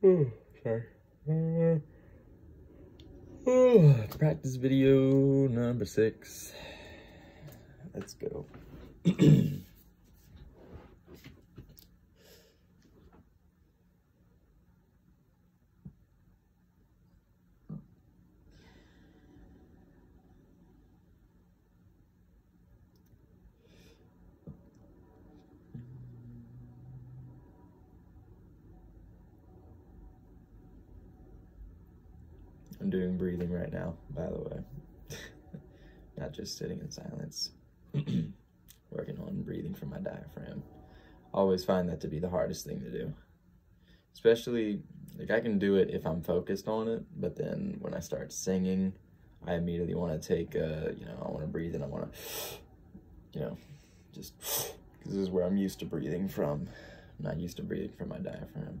Sorry. Oh, practice video number six. Let's go. I'm doing breathing right now, by the way. Not just sitting in silence. Working on breathing from my diaphragm. always find that to be the hardest thing to do. Especially, like, I can do it if I'm focused on it, but then when I start singing, I immediately want to take, uh, you know, I want to breathe and I want to, you know, just, because this is where I'm used to breathing from. I'm not used to breathing from my diaphragm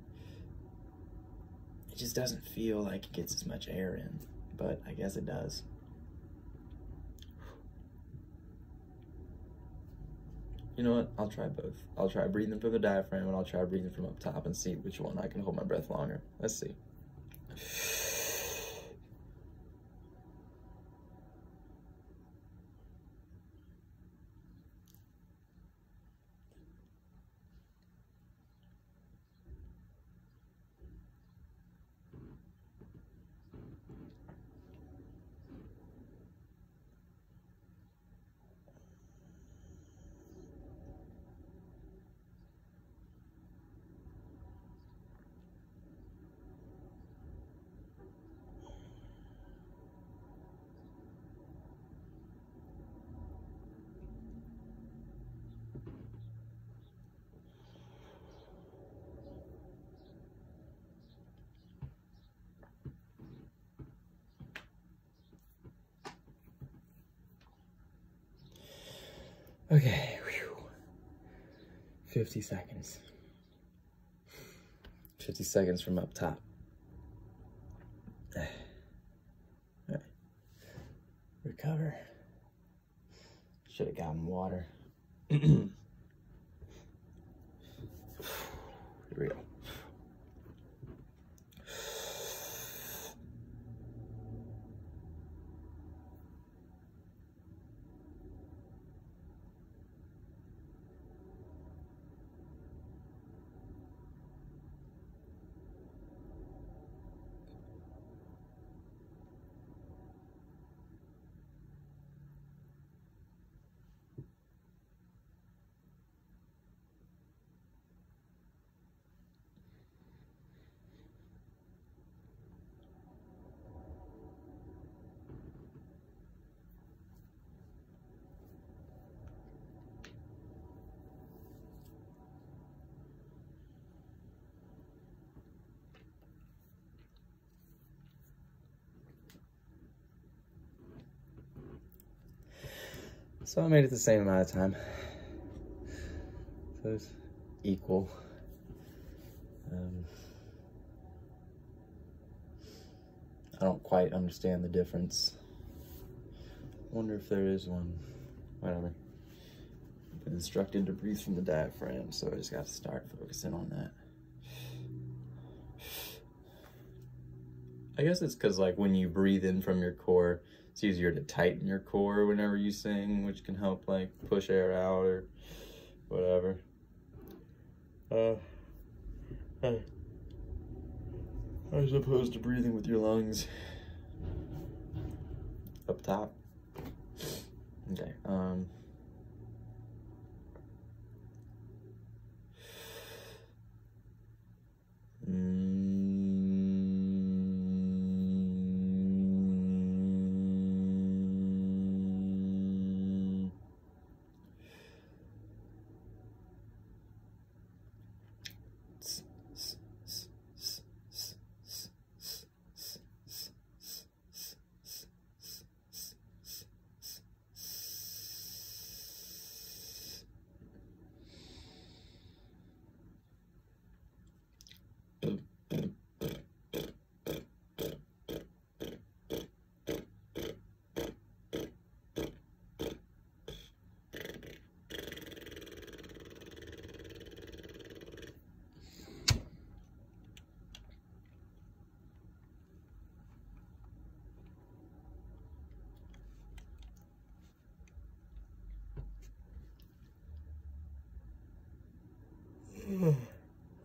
just doesn't feel like it gets as much air in, but I guess it does. You know what? I'll try both. I'll try breathing from the diaphragm and I'll try breathing from up top and see which one I can hold my breath longer. Let's see. Okay, whew. 50 seconds. 50 seconds from up top. Right. Recover. Should have gotten water. Here we go. So I made it the same amount of time. So it's equal. Um, I don't quite understand the difference. Wonder if there is one. Whatever. I've been instructed to breathe from the diaphragm, so I just got to start focusing on that. I guess it's because like when you breathe in from your core, it's easier to tighten your core whenever you sing, which can help like push air out or whatever. Uh, as opposed to breathing with your lungs up top. Okay. Um. Mm.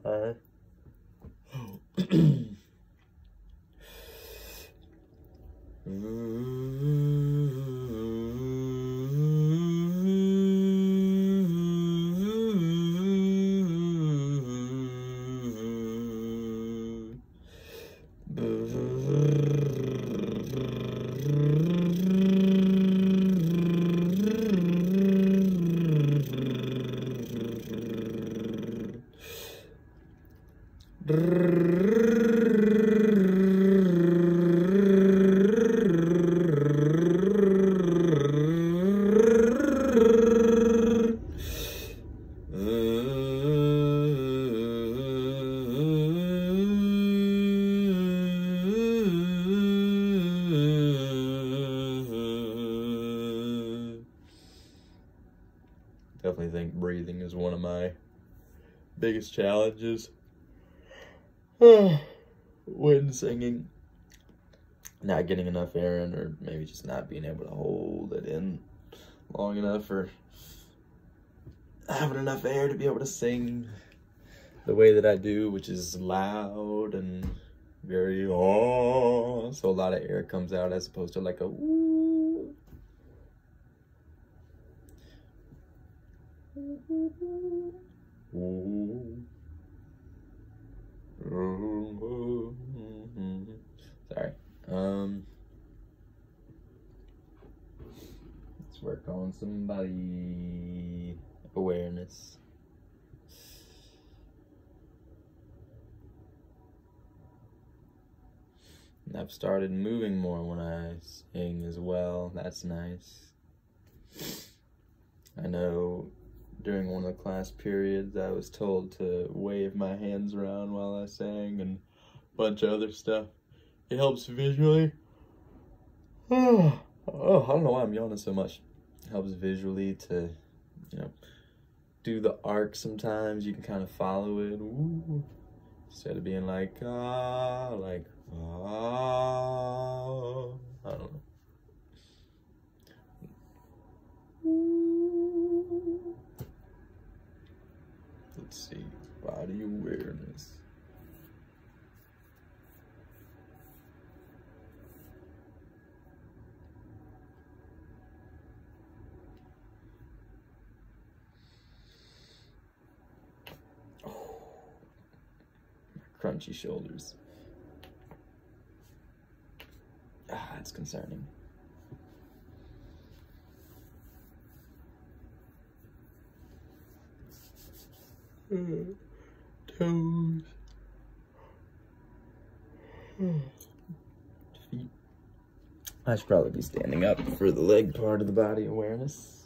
Alright. Biggest challenges when singing. Not getting enough air in, or maybe just not being able to hold it in long enough, or having enough air to be able to sing the way that I do, which is loud and very oh, so a lot of air comes out as opposed to like a woo. Ooh. Sorry. Um, let's work on some body awareness. I've started moving more when I sing as well. That's nice. I know during one of the class periods I was told to wave my hands around while I sang and a bunch of other stuff. It helps visually. Oh, I don't know why I'm yawning so much. It helps visually to, you know, do the arc sometimes. You can kind of follow it. Ooh. Instead of being like, ah, like, ah. I don't know. Let's see, body awareness. Oh, crunchy shoulders. Ah, that's concerning. Toes, hmm. feet. I should probably be standing up for the leg part of the body awareness.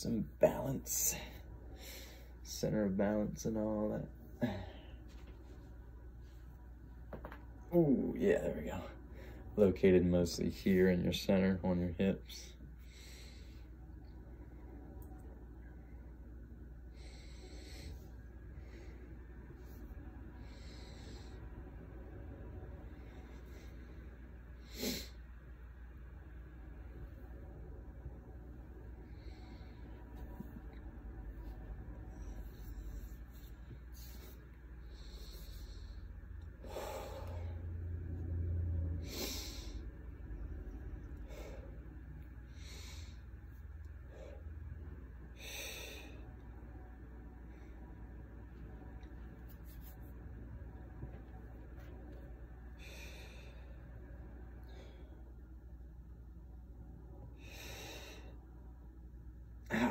Some balance, center of balance and all that. Oh, yeah, there we go. Located mostly here in your center on your hips.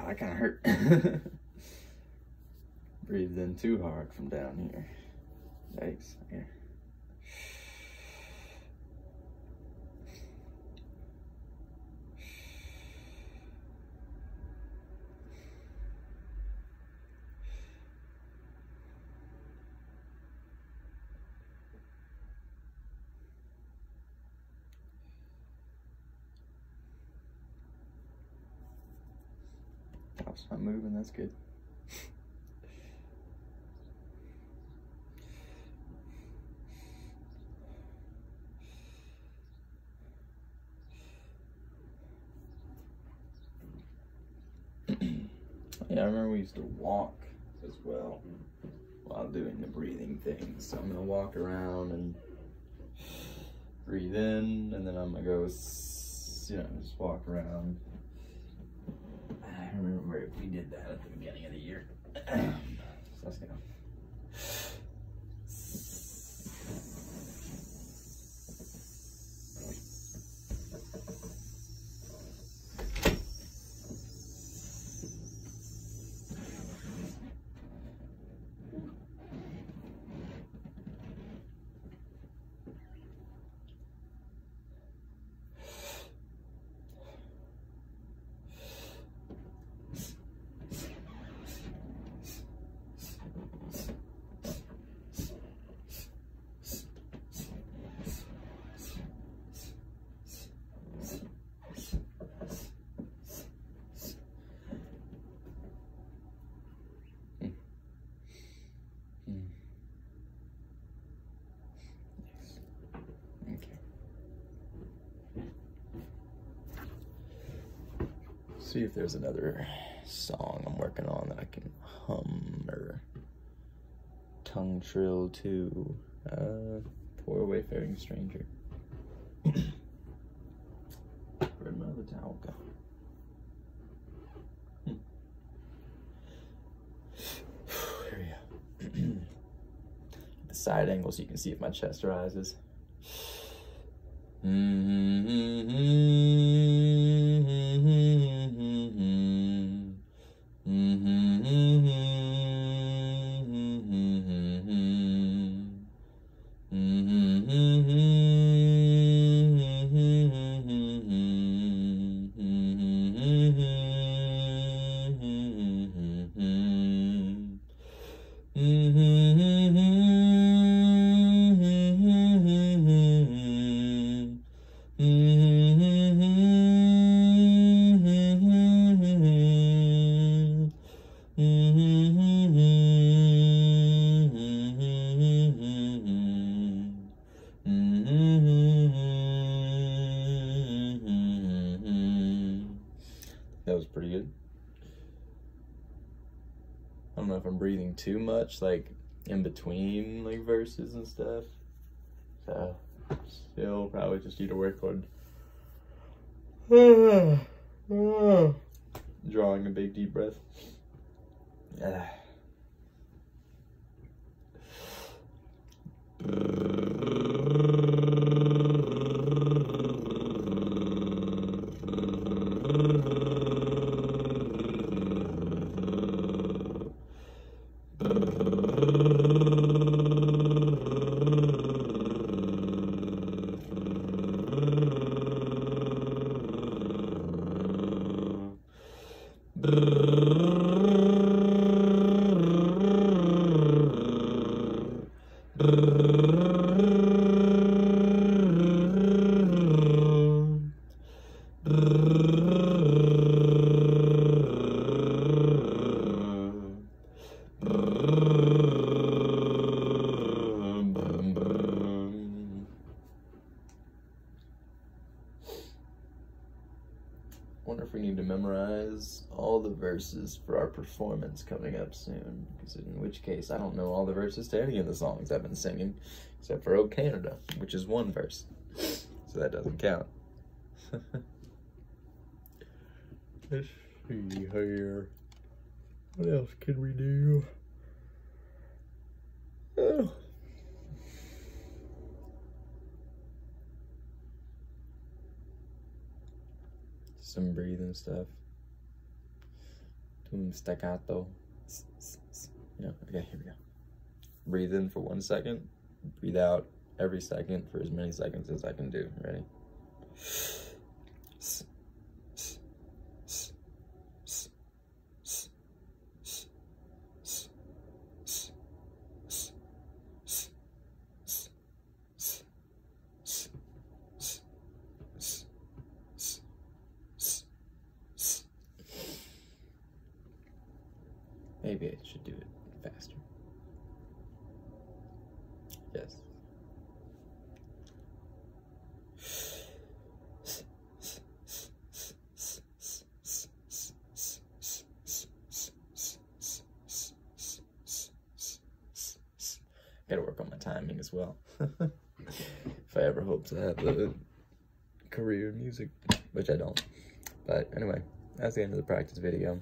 That kind of hurt. Breathed in too hard from down here. Yikes. Here. It's not moving. That's good. yeah, I remember we used to walk as well while doing the breathing thing. So I'm gonna walk around and breathe in, and then I'm gonna go, you know, just walk around. Remember we did that at the beginning of the year. so let's go. See if there's another song I'm working on that I can hum or tongue trill to. Uh, poor wayfaring stranger. Where'd my other towel go? Hmm. The side angle so you can see if my chest rises. That too much, like in between like verses and stuff. So still probably just need to work on drawing a big deep breath. Yeah. wonder if we need to memorize all the verses for our performance coming up soon. Because in which case, I don't know all the verses to any of the songs I've been singing, except for "Oh Canada," which is one verse, so that doesn't count. Let's see here. What else can we do? Oh. some breathing stuff. Doing staccato. Yeah, okay, here we go. Breathe in for one second. Breathe out every second for as many seconds as I can do. Ready? Should do it faster. Yes. Gotta work on my timing as well. if I ever hope to have a career in music, which I don't. But anyway, that's the end of the practice video.